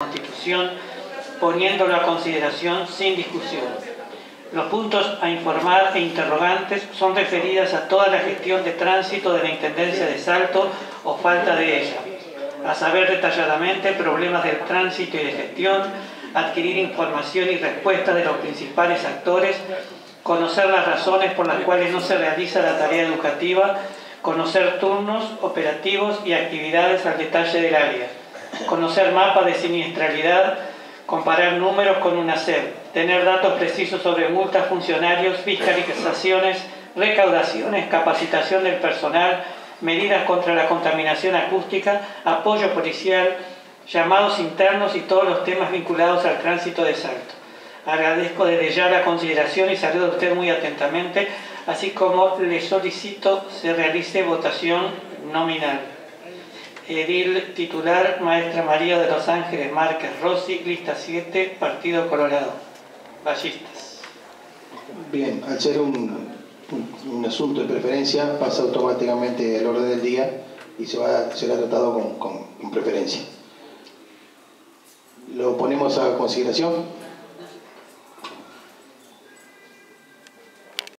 Constitución, poniéndolo a consideración sin discusión. Los puntos a informar e interrogantes son referidas a toda la gestión de tránsito de la Intendencia de Salto o falta de ella, a saber detalladamente problemas del tránsito y de gestión, adquirir información y respuestas de los principales actores, conocer las razones por las cuales no se realiza la tarea educativa, conocer turnos, operativos y actividades al detalle del área conocer mapas de siniestralidad, comparar números con una SED, tener datos precisos sobre multas, funcionarios, fiscalizaciones, recaudaciones, capacitación del personal, medidas contra la contaminación acústica, apoyo policial, llamados internos y todos los temas vinculados al tránsito de Salto. Agradezco desde ya la consideración y saludo a usted muy atentamente, así como le solicito se realice votación nominal. Edil titular, maestra María de los Ángeles Márquez Rossi, lista 7, Partido Colorado. Ballistas. Bien, al ser un, un, asunto de preferencia, pasa automáticamente el orden del día y se va, será tratado con, con, con preferencia. Lo ponemos a consideración.